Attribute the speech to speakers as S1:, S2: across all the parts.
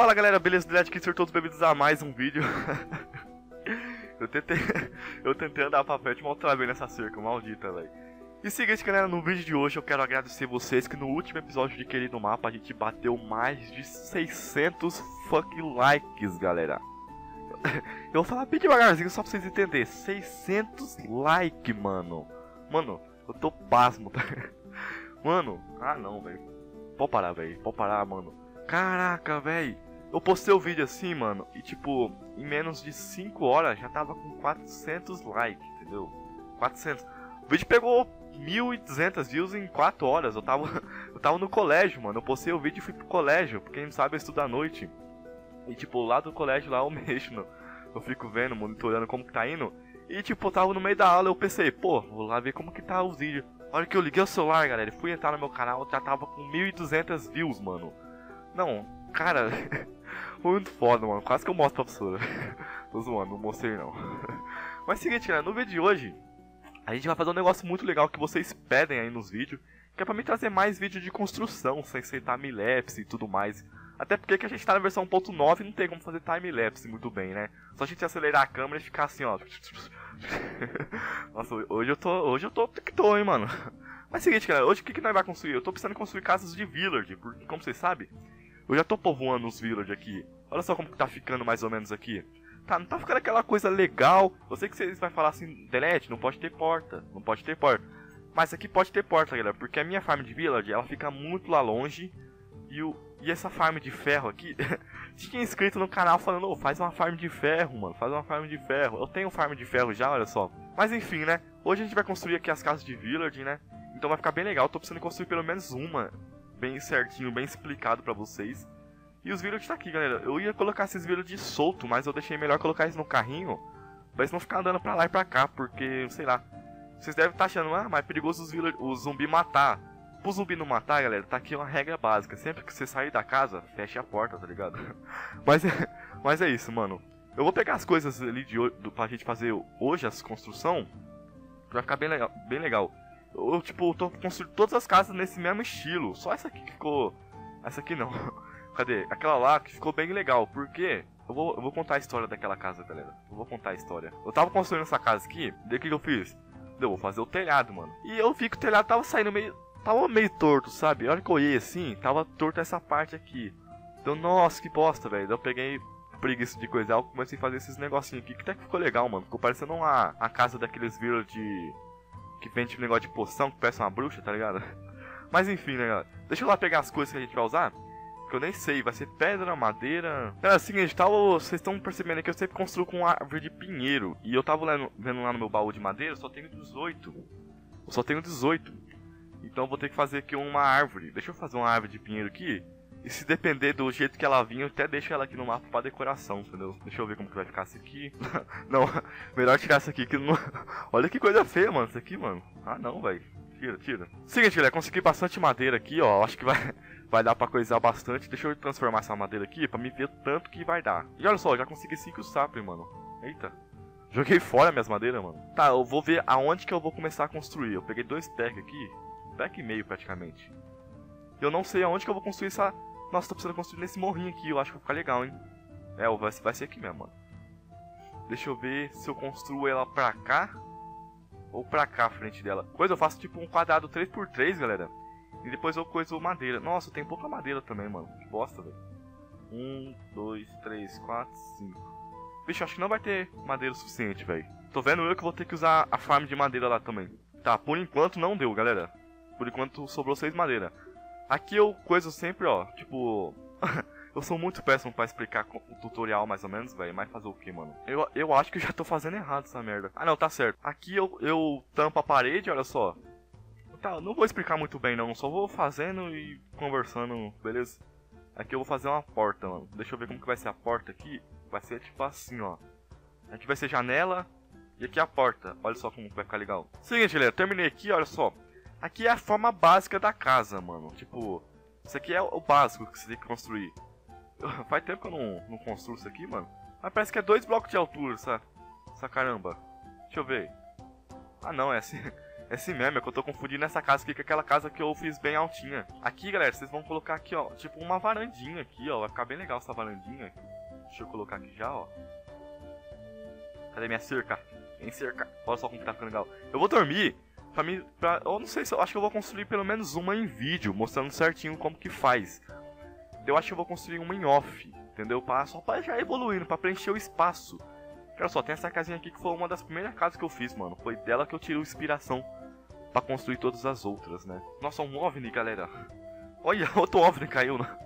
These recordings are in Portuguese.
S1: Fala galera, beleza? Delete aqui, sejam todos bem-vindos a mais um vídeo. eu tentei. Eu tentei andar pra frente, mal travei nessa cerca, maldita, velho. E seguinte, galera, no vídeo de hoje eu quero agradecer vocês que no último episódio de Querido Mapa a gente bateu mais de 600 fucking likes, galera. Eu vou falar bem devagarzinho só pra vocês entenderem. 600 likes, mano. Mano, eu tô pasmo, tá? Mano, ah não, velho. Pode parar, velho. Pode parar, mano. Caraca, velho. Eu postei o vídeo assim, mano, e tipo, em menos de 5 horas já tava com 400 likes, entendeu? 400. O vídeo pegou 1.200 views em 4 horas. Eu tava, eu tava no colégio, mano. Eu postei o vídeo e fui pro colégio, porque quem sabe eu estudo à noite. E tipo, lá do colégio lá eu mexo, no, eu fico vendo, monitorando como que tá indo. E tipo, eu tava no meio da aula eu pensei, pô, vou lá ver como que tá os vídeos. A hora que eu liguei o celular, galera, fui entrar no meu canal, já tava com 1.200 views, mano. Não, cara, foi muito foda, mano. Quase que eu mostro pra professora. Tô zoando, não mostrei não. Mas seguinte, galera, no vídeo de hoje, a gente vai fazer um negócio muito legal que vocês pedem aí nos vídeos. Que é pra mim trazer mais vídeo de construção, sem ser time-lapse e tudo mais. Até porque que a gente tá na versão 1.9 não tem como fazer time-lapse muito bem, né? Só a gente acelerar a câmera e ficar assim, ó. Nossa, hoje eu tô. Hoje eu tô tô, hein, mano. Mas é seguinte, galera, hoje o que, que nós vamos construir? Eu tô precisando construir casas de village, porque como vocês sabem, eu já tô povoando os village aqui. Olha só como que tá ficando mais ou menos aqui. Tá, não tá ficando aquela coisa legal. Eu sei que vocês vão falar assim, Delete, não pode ter porta, não pode ter porta. Mas aqui pode ter porta, galera, porque a minha farm de village, ela fica muito lá longe. E, o, e essa farm de ferro aqui, tinha inscrito no canal falando, oh, faz uma farm de ferro, mano, faz uma farm de ferro. Eu tenho farm de ferro já, olha só. Mas enfim, né, hoje a gente vai construir aqui as casas de village, né. Então vai ficar bem legal, eu tô precisando construir pelo menos uma, bem certinho, bem explicado pra vocês. E os village tá aqui, galera. Eu ia colocar esses village solto, mas eu deixei melhor colocar eles no carrinho, pra eles não ficar andando pra lá e pra cá, porque, sei lá. Vocês devem estar tá achando, ah, mas é perigoso os, village, os zumbi matar. Pro zumbi não matar, galera, tá aqui uma regra básica. Sempre que você sair da casa, feche a porta, tá ligado? mas, é, mas é isso, mano. Eu vou pegar as coisas ali de do, pra gente fazer hoje, as construção. Vai ficar bem legal. Bem legal. Eu, tipo, tô construindo todas as casas nesse mesmo estilo. Só essa aqui que ficou... Essa aqui não. Cadê? Aquela lá que ficou bem legal. Porque... Eu vou, eu vou contar a história daquela casa, galera. Eu vou contar a história. Eu tava construindo essa casa aqui. Daí o que eu fiz? Eu vou fazer o telhado, mano. E eu vi que o telhado tava saindo meio tava meio torto, sabe? A hora que eu olhei assim, tava torto essa parte aqui. Então, nossa, que bosta, velho. Daí eu peguei preguiça de coisa e comecei a fazer esses negocinhos aqui, que até que ficou legal, mano. Ficou parecendo uma a casa daqueles village que vende um negócio de poção, que parece uma bruxa, tá ligado? Mas enfim, né, galera? Deixa eu lá pegar as coisas que a gente vai usar. Que eu nem sei, vai ser pedra, madeira. Cara, assim, a gente tava. Vocês estão percebendo que eu sempre construo com árvore de pinheiro. E eu tava vendo lá no meu baú de madeira, eu só tenho 18. Eu só tenho 18. Então vou ter que fazer aqui uma árvore. Deixa eu fazer uma árvore de pinheiro aqui. E se depender do jeito que ela vinha, eu até deixo ela aqui no mapa pra decoração, entendeu? Deixa eu ver como que vai ficar isso aqui. não, melhor tirar isso aqui que não... Olha que coisa feia, mano, isso aqui, mano. Ah, não, velho. Tira, tira. Seguinte, galera, consegui bastante madeira aqui, ó. Acho que vai, vai dar pra coisar bastante. Deixa eu transformar essa madeira aqui pra me ver tanto que vai dar. E olha só, já consegui 5 sapling, mano. Eita. Joguei fora minhas madeiras, mano. Tá, eu vou ver aonde que eu vou começar a construir. Eu peguei dois packs aqui back e meio praticamente. Eu não sei aonde que eu vou construir essa... Nossa, tô precisando construir nesse morrinho aqui, eu acho que vai ficar legal, hein. É, vai, vai ser aqui mesmo, mano. Deixa eu ver se eu construo ela pra cá ou pra cá, à frente dela. Coisa, eu faço tipo um quadrado 3x3, galera. E depois eu coiso madeira. Nossa, tem pouca madeira também, mano. Que bosta, velho. 1, 2, 3, 4, 5. Vixe, acho que não vai ter madeira o suficiente, velho. Tô vendo eu que vou ter que usar a farm de madeira lá também. Tá, por enquanto não deu, galera. Por enquanto sobrou seis madeira. Aqui eu coiso sempre, ó, tipo... eu sou muito péssimo pra explicar o tutorial, mais ou menos, velho. Mas fazer o que, mano? Eu, eu acho que eu já tô fazendo errado essa merda. Ah, não, tá certo. Aqui eu, eu tampo a parede, olha só. Tá, não vou explicar muito bem, não. Só vou fazendo e conversando, beleza? Aqui eu vou fazer uma porta, mano. Deixa eu ver como que vai ser a porta aqui. Vai ser tipo assim, ó. Aqui vai ser janela e aqui a porta. Olha só como vai ficar legal. Seguinte, galera. Terminei aqui, olha só. Aqui é a forma básica da casa, mano. Tipo, isso aqui é o básico que você tem que construir. Faz tempo que eu não, não construo isso aqui, mano. Mas parece que é dois blocos de altura, essa, essa caramba. Deixa eu ver. Ah, não, é assim. É assim mesmo, é que eu tô confundindo essa casa aqui com aquela casa que eu fiz bem altinha. Aqui, galera, vocês vão colocar aqui, ó, tipo uma varandinha aqui, ó. Vai ficar bem legal essa varandinha. Deixa eu colocar aqui já, ó. Cadê minha cerca? Tem cerca. Olha só como tá ficando legal. Eu vou dormir pra mim, pra, eu não sei se eu acho que eu vou construir pelo menos uma em vídeo, mostrando certinho como que faz. Eu acho que eu vou construir uma em off, entendeu? Pra, só pra já evoluindo, pra preencher o espaço. Olha só, tem essa casinha aqui que foi uma das primeiras casas que eu fiz, mano. Foi dela que eu tirei inspiração pra construir todas as outras, né? Nossa, um OVNI, galera. Olha, outro OVNI caiu, né?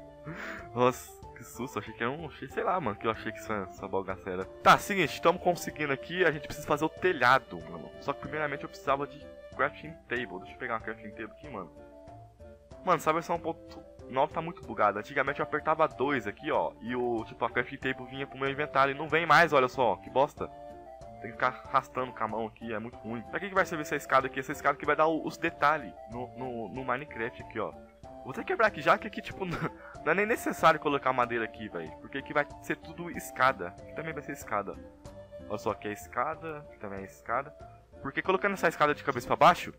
S1: Nossa, que susto. Achei que era um... Sei lá, mano, que eu achei que isso essa bagaceira. Tá, seguinte, estamos conseguindo aqui. A gente precisa fazer o telhado, mano. Só que primeiramente eu precisava de crafting table. Deixa eu pegar uma crafting table aqui, mano. Mano, essa versão 1.9 tá muito bugada. Antigamente eu apertava 2 aqui, ó. E o, tipo, a crafting table vinha pro meu inventário e não vem mais, olha só. Que bosta. Tem que ficar arrastando com a mão aqui, é muito ruim. Pra que, que vai servir essa escada aqui? Essa escada que vai dar os detalhes no, no, no Minecraft aqui, ó. Vou que quebrar aqui já, que aqui, tipo, não é nem necessário colocar madeira aqui, velho. Porque aqui vai ser tudo escada. Aqui também vai ser escada. Olha só, aqui é escada, aqui também é escada. Porque colocando essa escada de cabeça para baixo,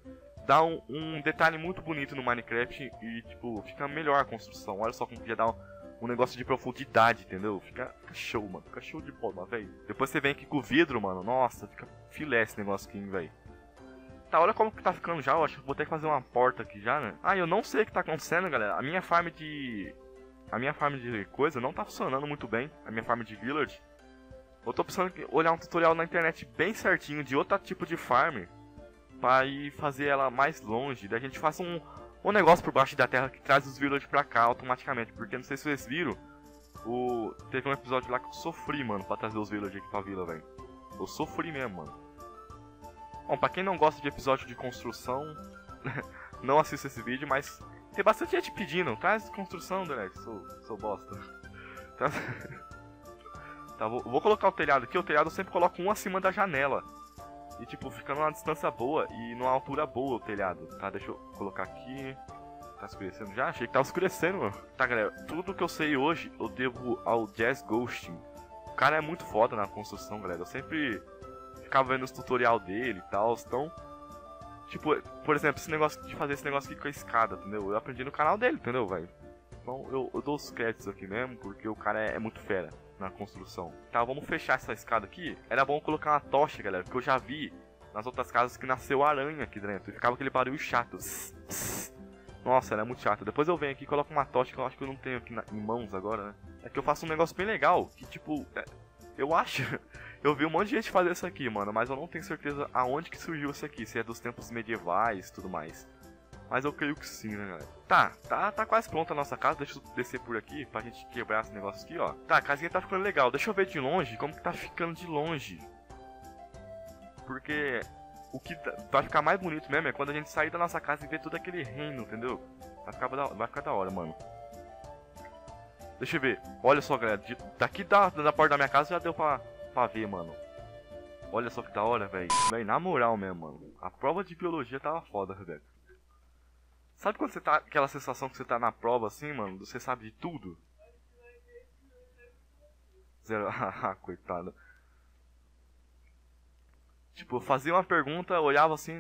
S1: dá um, um, detalhe muito bonito no Minecraft e, tipo, fica melhor a construção. Olha só como já dá um, um negócio de profundidade, entendeu? Fica, fica, show, mano. Fica show de bola, velho. Depois você vem aqui com o vidro, mano. Nossa, fica filé esse negócio aqui, velho. Tá, olha como que tá ficando já. Eu acho que vou ter que fazer uma porta aqui já, né? Ah, eu não sei o que tá acontecendo, galera. A minha farm de... A minha farm de coisa não tá funcionando muito bem. A minha farm de village. Eu tô precisando olhar um tutorial na internet bem certinho de outro tipo de farm para ir fazer ela mais longe. Daí a gente faça um, um negócio por baixo da terra que traz os villagers pra cá automaticamente. Porque não sei se vocês viram, o... teve um episódio lá que eu sofri, mano, pra trazer os villagers aqui pra vila, velho. Eu sofri mesmo, mano. Bom, pra quem não gosta de episódio de construção, não assista esse vídeo, mas tem bastante gente pedindo. Traz construção, Derek, sou, sou bosta. Tá, vou, vou, colocar o telhado aqui. O telhado eu sempre coloco um acima da janela. E tipo, fica numa distância boa e numa altura boa o telhado. Tá, deixa eu colocar aqui. Tá escurecendo já? Achei que tava escurecendo, mano. Tá, galera, tudo que eu sei hoje eu devo ao Jazz Ghosting. O cara é muito foda na construção, galera. Eu sempre ficava vendo os tutorial dele e tal. Então, tipo, por exemplo, esse negócio de fazer esse negócio aqui com a escada, entendeu? Eu aprendi no canal dele, entendeu, velho? Então eu, eu, dou os créditos aqui mesmo, porque o cara é, é muito fera na construção. Tá, vamos fechar essa escada aqui. Era bom colocar uma tocha, galera, porque eu já vi nas outras casas que nasceu aranha aqui dentro. E ficava aquele barulho chato. Nossa, ela é muito chata. Depois eu venho aqui e coloco uma tocha que eu acho que eu não tenho aqui na, em mãos agora, né? É que eu faço um negócio bem legal, que tipo... É, eu acho... Eu vi um monte de gente fazer isso aqui, mano, mas eu não tenho certeza aonde que surgiu isso aqui. Se é dos tempos medievais e tudo mais. Mas eu creio que sim, né, galera? Tá, tá, tá quase pronta a nossa casa. Deixa eu descer por aqui pra gente quebrar esse negócio aqui, ó. Tá, a casinha tá ficando legal. Deixa eu ver de longe como que tá ficando de longe. Porque o que tá, vai ficar mais bonito mesmo é quando a gente sair da nossa casa e ver todo aquele reino, entendeu? Vai ficar da, vai ficar da hora, mano. Deixa eu ver. Olha só, galera. De, daqui da, da porta da minha casa já deu pra, pra ver, mano. Olha só que da hora, velho. Na moral mesmo, mano. A prova de biologia tava foda, velho. Sabe quando você tá. aquela sensação que você tá na prova assim, mano? Você sabe de tudo? Zero. Ah, coitado. Tipo, fazia uma pergunta, olhava assim.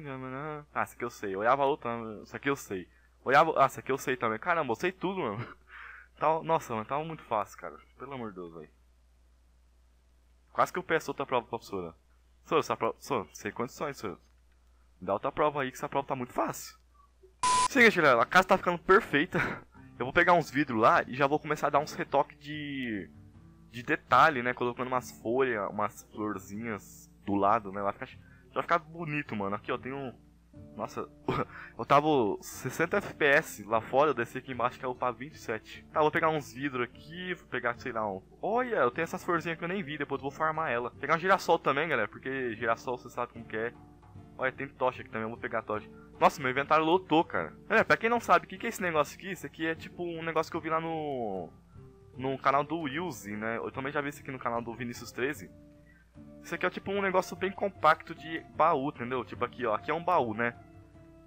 S1: Ah, isso aqui eu sei. Olhava outra, isso aqui eu sei. Olhava. Ah, isso aqui eu sei também. Caramba, eu sei tudo, mano. Tava, nossa, mano, tava muito fácil, cara. Pelo amor de Deus, velho. Quase que eu peço outra prova pra professora. Senhor, essa prova. Senhor, sem condições, senhor. Dá outra prova aí que essa prova tá muito fácil. Seguinte, galera, a casa tá ficando perfeita. Eu vou pegar uns vidros lá e já vou começar a dar uns retoques de de detalhe, né? Colocando umas folhas, umas florzinhas do lado, né? Vai ficar, vai ficar bonito, mano. Aqui, ó, tem um... Nossa, eu tava 60 FPS lá fora, eu desci aqui embaixo o upar 27. Tá, vou pegar uns vidros aqui, vou pegar, sei lá, um... Olha, eu tenho essas florzinhas que eu nem vi, depois eu vou farmar ela. Vou pegar um girassol também, galera, porque girassol você sabe como que é. Olha, tem tocha aqui também, eu vou pegar a tocha. Nossa, meu inventário lotou, cara. É, pra quem não sabe, o que, que é esse negócio aqui? Isso aqui é tipo um negócio que eu vi lá no... No canal do Wilzy, né? Eu também já vi isso aqui no canal do Vinicius 13. Isso aqui é tipo um negócio bem compacto de baú, entendeu? Tipo aqui, ó. Aqui é um baú, né?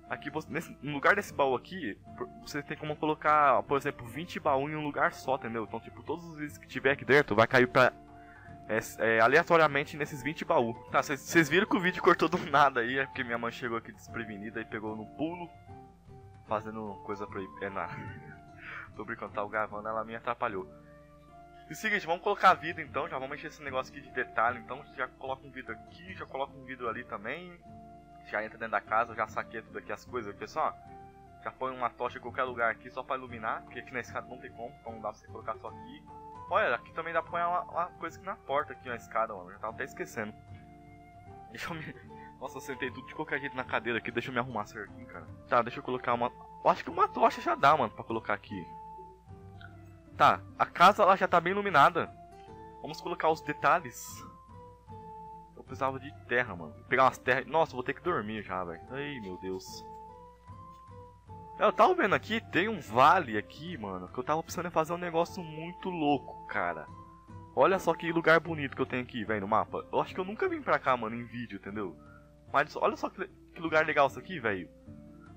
S1: Aqui, nesse, no lugar desse baú aqui, você tem como colocar, por exemplo, 20 baús em um lugar só, entendeu? Então, tipo, todos os itens que tiver aqui dentro vai cair pra é, é, aleatoriamente nesses 20 baús. Tá, vocês viram que o vídeo cortou do nada aí, é porque minha mãe chegou aqui desprevenida e pegou no pulo, fazendo coisa proibida. É, na... Tô brincando, tá o gravando, ela me atrapalhou. E seguinte, vamos colocar vidro então, já vamos mexer esse negócio aqui de detalhe, então já coloca um vidro aqui, já coloca um vidro ali também. Já entra dentro da casa, já saquei tudo aqui as coisas, pessoal. Já põe uma tocha em qualquer lugar aqui só pra iluminar, porque aqui na escada não tem como, então dá pra você colocar só aqui. Olha, aqui também dá pra pôr uma, uma, coisa aqui na porta, aqui, uma escada, mano. Já tava até esquecendo. Deixa eu me... Nossa, eu sentei tudo de qualquer jeito na cadeira aqui, deixa eu me arrumar certinho, cara. Tá, deixa eu colocar uma... Eu acho que uma tocha já dá, mano, pra colocar aqui. Tá, a casa ela já tá bem iluminada. Vamos colocar os detalhes. Eu precisava de terra, mano. Pegar umas terras. Nossa, vou ter que dormir já, velho. Ai, meu Deus. Eu tava vendo aqui, tem um vale aqui, mano, que eu tava precisando fazer um negócio muito louco, cara. Olha só que lugar bonito que eu tenho aqui, velho, no mapa. Eu acho que eu nunca vim pra cá, mano, em vídeo, entendeu? Mas olha só que, que lugar legal isso aqui, velho.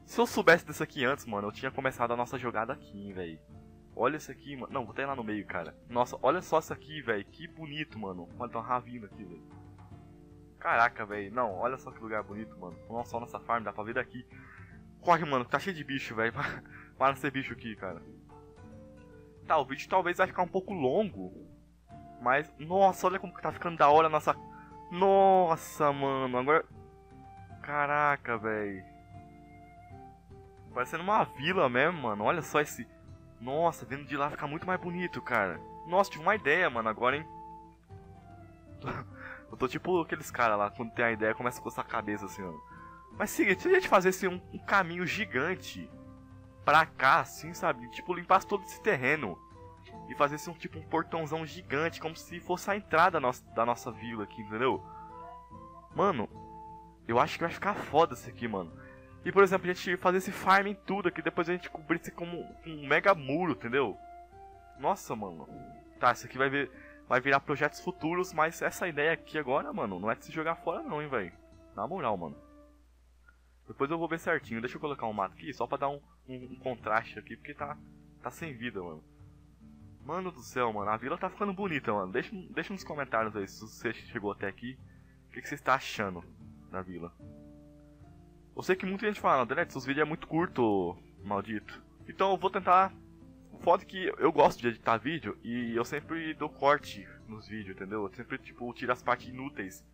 S1: Se eu soubesse disso aqui antes, mano, eu tinha começado a nossa jogada aqui, velho. Olha isso aqui, mano. Não, vou até lá no meio, cara. Nossa, olha só isso aqui, velho. Que bonito, mano. Olha, tem uma aqui, velho. Caraca, velho. Não, olha só que lugar bonito, mano. Nossa, olha nossa farm, dá pra ver daqui. Corre, mano, tá cheio de bicho, velho. Para ser bicho aqui, cara. Tá, o vídeo talvez vai ficar um pouco longo. Mas, nossa, olha como que tá ficando da hora a nossa... Nossa, mano, agora... Caraca, velho. Parecendo uma vila mesmo, mano. Olha só esse... Nossa, vendo de lá fica muito mais bonito, cara. Nossa, tive uma ideia, mano, agora, hein. Eu tô tipo aqueles caras lá, quando tem a ideia, começa a coçar a cabeça, assim, ó. Mas seguinte, se a gente fazesse um, um caminho gigante pra cá, assim, sabe? Tipo, limpasse todo esse terreno e fazesse um tipo um portãozão gigante, como se fosse a entrada da nossa, da nossa vila aqui, entendeu? Mano, eu acho que vai ficar foda isso aqui, mano. E por exemplo, a gente fazer esse farm em tudo aqui, depois a gente cobrisse como um mega muro, entendeu? Nossa, mano. Tá, isso aqui vai, ver, vai virar projetos futuros, mas essa ideia aqui agora, mano, não é de se jogar fora não, hein, velho. Na moral, mano. Depois eu vou ver certinho. Deixa eu colocar um mato aqui, só pra dar um, um, um contraste aqui, porque tá, tá sem vida, mano. Mano do céu, mano, a vila tá ficando bonita, mano. Deixa, deixa nos comentários aí se você chegou até aqui. O que, que você está achando da vila? Eu sei que muita gente fala, André, seus vídeos é muito curto, maldito. Então eu vou tentar. O foda é que eu gosto de editar vídeo e eu sempre dou corte nos vídeos, entendeu? Eu sempre, tipo, tiro as partes inúteis.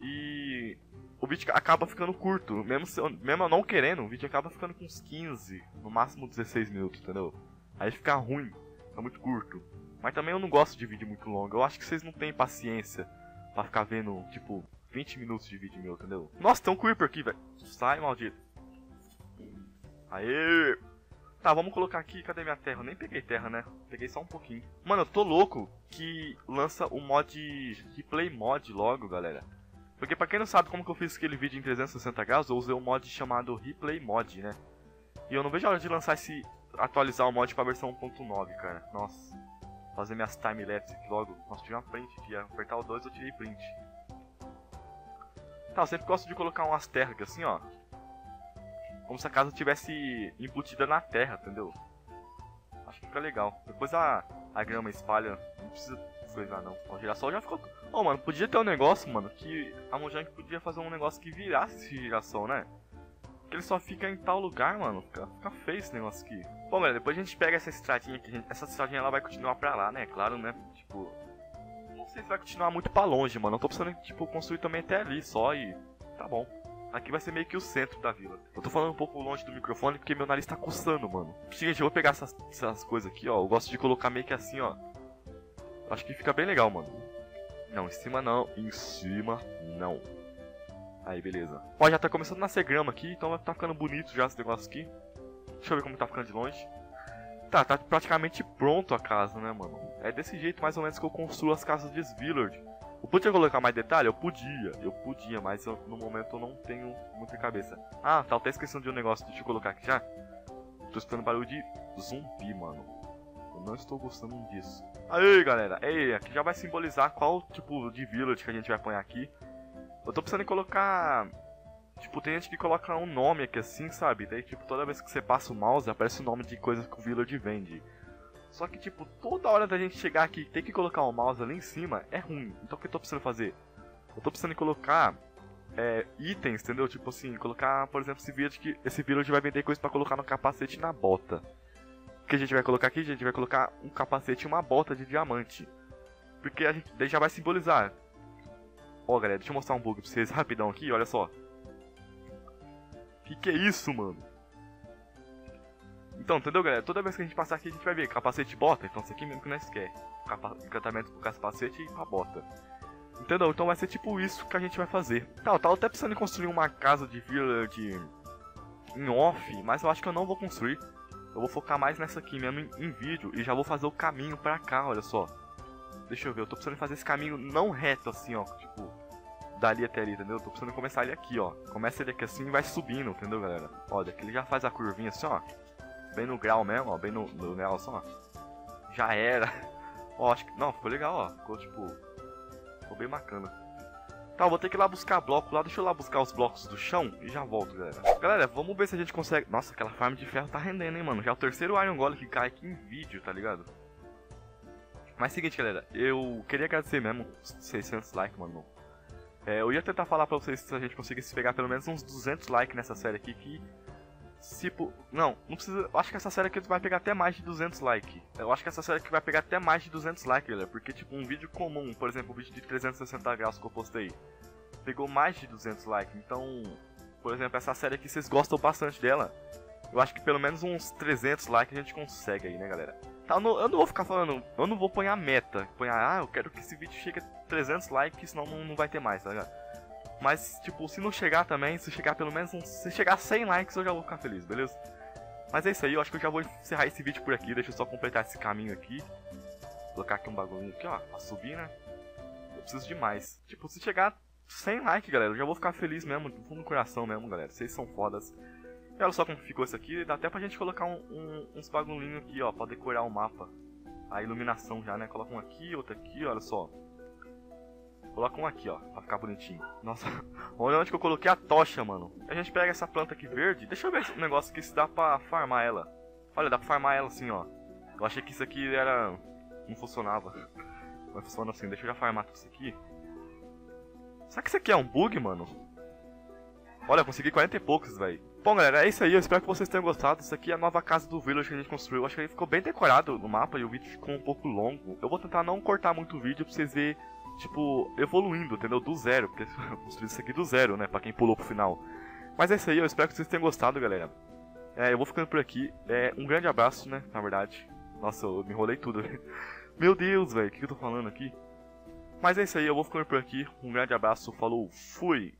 S1: E o vídeo acaba ficando curto. Mesmo, se mesmo eu não querendo, o vídeo acaba ficando com uns 15, no máximo 16 minutos, entendeu? Aí fica ruim, fica muito curto. Mas também eu não gosto de vídeo muito longo. Eu acho que vocês não têm paciência pra ficar vendo, tipo, 20 minutos de vídeo meu, entendeu? Nossa, tem um Creeper aqui, velho. Sai, maldito. Aê! Tá, vamos colocar aqui. Cadê minha terra? Eu nem peguei terra, né? Peguei só um pouquinho. Mano, eu tô louco que lança o mod Replay Mod logo, galera. Porque pra quem não sabe como que eu fiz aquele vídeo em 360 graus, eu usei um mod chamado Replay Mod, né? E eu não vejo a hora de lançar esse... atualizar o mod pra versão 1.9, cara. Nossa. Fazer minhas time-lapse aqui logo. Nossa, tirei uma print aqui. Apertar o 2 eu tirei print. Tá, eu sempre gosto de colocar umas terras assim, ó. Como se a casa tivesse embutida na terra, entendeu? Acho que fica legal. Depois a, a grama espalha. Não precisa coisar não. O girassol já ficou Ô, oh, mano, podia ter um negócio, mano, que a Mojang podia fazer um negócio que virasse esse girassol, né? Que ele só fica em tal lugar, mano. Fica, fica feio esse negócio aqui. Bom, galera, depois a gente pega essa estradinha aqui. Essa estradinha ela vai continuar pra lá, né? Claro, né? Tipo. Não sei se vai continuar muito pra longe, mano. Eu tô precisando, tipo, construir também até ali só e. Tá bom. Aqui vai ser meio que o centro da vila. Eu tô falando um pouco longe do microfone porque meu nariz tá coçando, mano. Seguinte, eu vou pegar essas, essas coisas aqui, ó. Eu gosto de colocar meio que assim, ó. Acho que fica bem legal, mano. Não, em cima não. Em cima não. Aí, beleza. Ó, já tá começando a nascer grama aqui, então tá ficando bonito já esse negócio aqui. Deixa eu ver como tá ficando de longe. Tá, tá praticamente pronto a casa, né, mano? É desse jeito mais ou menos que eu construo as casas de Svillard. Eu podia colocar mais detalhe? Eu podia, eu podia, mas eu, no momento eu não tenho muita cabeça. Ah, tá, até esquecendo de um negócio, deixa eu colocar aqui já. Tô escutando barulho de zumbi, mano. Eu não estou gostando disso. Aí, galera, aí, aqui já vai simbolizar qual tipo de village que a gente vai pôr aqui. Eu tô pensando em colocar... Tipo, tem gente que coloca um nome aqui assim, sabe? Daí, tipo, toda vez que você passa o mouse, aparece o nome de coisa que o village vende. Só que, tipo, toda hora da gente chegar aqui e ter que colocar o mouse ali em cima é ruim. Então o que eu tô precisando fazer? Eu tô precisando colocar é, itens, entendeu? Tipo assim, colocar, por exemplo, esse village, esse village vai vender coisa pra colocar no capacete e na bota. Que a gente vai colocar aqui? A gente vai colocar um capacete e uma bota de diamante. Porque a gente daí já vai simbolizar. Ó, galera, deixa eu mostrar um bug pra vocês rapidão aqui, olha só. Que que é isso, mano? Então, entendeu, galera? Toda vez que a gente passar aqui, a gente vai ver capacete e bota. Então, isso aqui mesmo que nós quer. Capa encantamento com capacete e com a bota. Entendeu? Então vai ser tipo isso que a gente vai fazer. Tá, eu tava até pensando em construir uma casa de village em off, mas eu acho que eu não vou construir. Eu vou focar mais nessa aqui mesmo em, em vídeo e já vou fazer o caminho pra cá, olha só. Deixa eu ver, eu tô precisando fazer esse caminho não reto assim, ó, tipo, dali até ali, entendeu? Eu tô precisando começar ele aqui, ó. Começa ele aqui assim e vai subindo, entendeu, galera? Olha, aqui ele já faz a curvinha assim, ó. Bem no grau mesmo, ó, bem no, no grau assim, ó. Já era. Ó, acho que, não, ficou legal, ó. Ficou, tipo, ficou bem bacana. Tá, vou ter que ir lá buscar bloco lá. Deixa eu lá buscar os blocos do chão e já volto, galera. Galera, vamos ver se a gente consegue... Nossa, aquela farm de ferro tá rendendo, hein, mano. Já é o terceiro Iron Golem que cai aqui em vídeo, tá ligado? Mas seguinte, galera. Eu queria agradecer mesmo 600 likes, mano. É, eu ia tentar falar pra vocês se a gente conseguisse pegar pelo menos uns 200 likes nessa série aqui, que Tipo, não, não precisa. Eu acho que essa série aqui vai pegar até mais de 200 likes. Eu acho que essa série aqui vai pegar até mais de 200 likes, galera. Porque, tipo, um vídeo comum, por exemplo, um vídeo de 360 graus que eu postei, pegou mais de 200 likes. Então, por exemplo, essa série aqui, vocês gostam bastante dela. Eu acho que pelo menos uns 300 likes a gente consegue aí, né, galera? Tá, eu não, eu não vou ficar falando, eu não vou pôr a meta. Pôr, ah, eu quero que esse vídeo chegue a 300 likes, senão não, não vai ter mais, tá ligado? Mas, tipo, se não chegar também, se chegar pelo menos, se chegar 100 likes, eu já vou ficar feliz, beleza? Mas é isso aí, eu acho que eu já vou encerrar esse vídeo por aqui. Deixa eu só completar esse caminho aqui. Colocar aqui um bagulho aqui, ó, pra subir, né? Eu preciso de mais. Tipo, se chegar 100 likes, galera, eu já vou ficar feliz mesmo, do fundo do coração mesmo, galera. Vocês são fodas. E olha só como ficou isso aqui, dá até pra gente colocar um, um, uns bagulhinhos aqui, ó, pra decorar o mapa. A iluminação já, né? Coloca um aqui, outro aqui, olha só. Coloca um aqui, ó, pra ficar bonitinho. Nossa, olha onde que eu coloquei a tocha, mano. A gente pega essa planta aqui verde. Deixa eu ver um negócio aqui se dá pra farmar ela. Olha, dá pra farmar ela assim, ó. Eu achei que isso aqui era... Não funcionava. Mas funciona assim. Deixa eu já farmar tudo isso aqui. Será que isso aqui é um bug, mano? Olha, eu consegui 40 e poucos, velho. Bom, galera, é isso aí. Eu espero que vocês tenham gostado. Isso aqui é a nova casa do Village que a gente construiu. Acho que ele ficou bem decorado no mapa e o vídeo ficou um pouco longo. Eu vou tentar não cortar muito o vídeo pra vocês verem tipo, evoluindo, entendeu? Do zero, porque eu construí isso aqui do zero, né? Pra quem pulou pro final. Mas é isso aí, eu espero que vocês tenham gostado, galera. É, eu vou ficando por aqui. É, um grande abraço, né? Na verdade. Nossa, eu me enrolei tudo. Meu Deus, velho, o que eu tô falando aqui? Mas é isso aí, eu vou ficando por aqui. Um grande abraço, falou, fui!